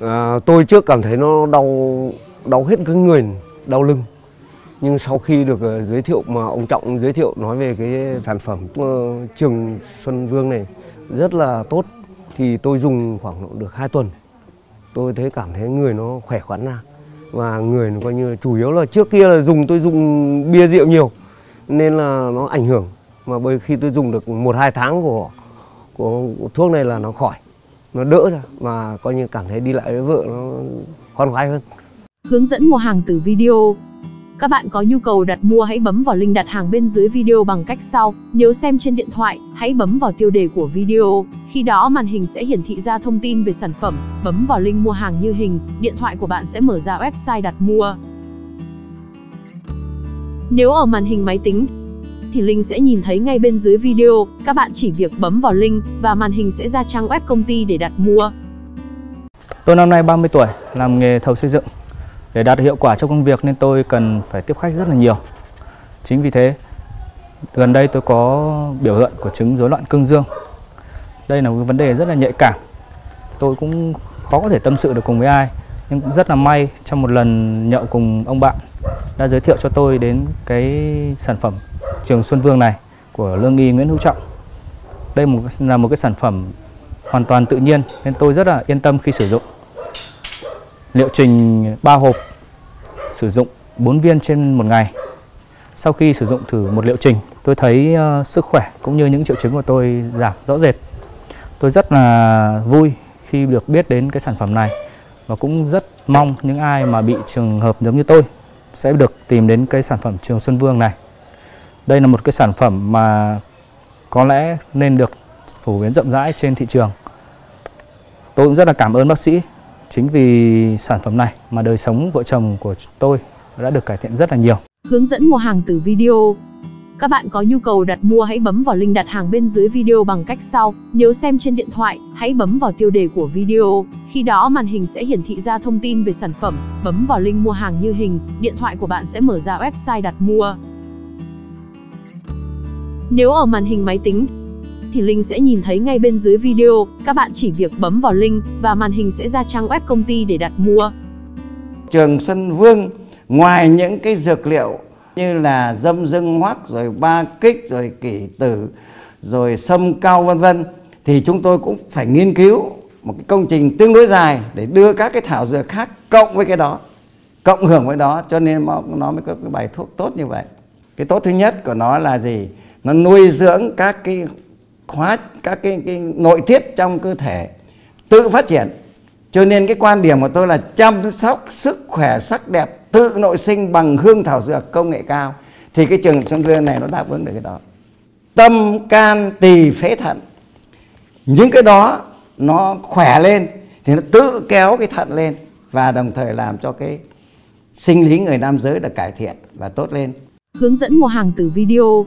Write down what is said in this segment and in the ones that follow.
À, tôi trước cảm thấy nó đau đau hết cái người, đau lưng. Nhưng sau khi được uh, giới thiệu mà ông Trọng giới thiệu nói về cái sản phẩm uh, Trường Xuân Vương này rất là tốt thì tôi dùng khoảng được 2 tuần. Tôi thấy cảm thấy người nó khỏe khoắn ra và người nó coi như chủ yếu là trước kia là dùng tôi dùng bia rượu nhiều nên là nó ảnh hưởng mà bởi khi tôi dùng được một hai tháng của, của của thuốc này là nó khỏi nó đỡ ra mà coi như cảm thấy đi lại với vợ nó khoan khoái hơn Hướng dẫn mua hàng từ video. Các bạn có nhu cầu đặt mua hãy bấm vào link đặt hàng bên dưới video bằng cách sau. Nếu xem trên điện thoại, hãy bấm vào tiêu đề của video. Khi đó màn hình sẽ hiển thị ra thông tin về sản phẩm. Bấm vào link mua hàng như hình, điện thoại của bạn sẽ mở ra website đặt mua. Nếu ở màn hình máy tính, thì link sẽ nhìn thấy ngay bên dưới video. Các bạn chỉ việc bấm vào link và màn hình sẽ ra trang web công ty để đặt mua. Tôi năm nay 30 tuổi, làm nghề thầu xây dựng. Để đạt hiệu quả trong công việc nên tôi cần phải tiếp khách rất là nhiều. Chính vì thế, gần đây tôi có biểu hiện của chứng rối loạn cương dương. Đây là một vấn đề rất là nhạy cảm. Tôi cũng khó có thể tâm sự được cùng với ai, nhưng cũng rất là may trong một lần nhậu cùng ông bạn đã giới thiệu cho tôi đến cái sản phẩm Trường Xuân Vương này của lương y Nguyễn Hữu Trọng. Đây một, là một cái sản phẩm hoàn toàn tự nhiên nên tôi rất là yên tâm khi sử dụng. Liệu trình 3 hộp sử dụng 4 viên trên một ngày. Sau khi sử dụng thử một liệu trình, tôi thấy uh, sức khỏe cũng như những triệu chứng của tôi giảm rõ rệt. Tôi rất là vui khi được biết đến cái sản phẩm này và cũng rất mong những ai mà bị trường hợp giống như tôi sẽ được tìm đến cái sản phẩm Trường Xuân Vương này. Đây là một cái sản phẩm mà có lẽ nên được phổ biến rộng rãi trên thị trường. Tôi cũng rất là cảm ơn bác sĩ. Chính vì sản phẩm này mà đời sống vợ chồng của tôi đã được cải thiện rất là nhiều. Hướng dẫn mua hàng từ video. Các bạn có nhu cầu đặt mua hãy bấm vào link đặt hàng bên dưới video bằng cách sau. Nếu xem trên điện thoại, hãy bấm vào tiêu đề của video. Khi đó màn hình sẽ hiển thị ra thông tin về sản phẩm. Bấm vào link mua hàng như hình, điện thoại của bạn sẽ mở ra website đặt mua. Nếu ở màn hình máy tính, thì link sẽ nhìn thấy ngay bên dưới video. Các bạn chỉ việc bấm vào link và màn hình sẽ ra trang web công ty để đặt mua. Trường Xuân Vương ngoài những cái dược liệu như là dâm dưng hoắc rồi ba kích rồi kỷ tử rồi sâm cao vân vân thì chúng tôi cũng phải nghiên cứu một cái công trình tương đối dài để đưa các cái thảo dược khác cộng với cái đó cộng hưởng với đó cho nên nó mới có cái bài thuốc tốt như vậy cái tốt thứ nhất của nó là gì nó nuôi dưỡng các cái khóa các cái, cái nội tiết trong cơ thể tự phát triển. Cho nên cái quan điểm của tôi là chăm sóc sức khỏe sắc đẹp tự nội sinh bằng hương thảo dược công nghệ cao. Thì cái trường trong vương này nó đáp ứng được cái đó. Tâm can tỳ phế thận. Những cái đó nó khỏe lên thì nó tự kéo cái thận lên và đồng thời làm cho cái sinh lý người nam giới được cải thiện và tốt lên. Hướng dẫn mua hàng từ video.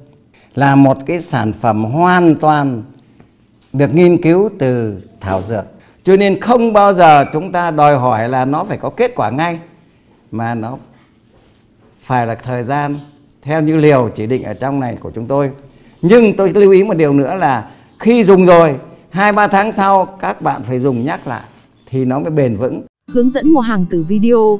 là một cái sản phẩm hoàn toàn được nghiên cứu từ thảo dược. Cho nên không bao giờ chúng ta đòi hỏi là nó phải có kết quả ngay mà nó phải là thời gian theo như liều chỉ định ở trong này của chúng tôi. Nhưng tôi lưu ý một điều nữa là khi dùng rồi, 2-3 tháng sau các bạn phải dùng nhắc lại thì nó mới bền vững. Hướng dẫn mua hàng từ video.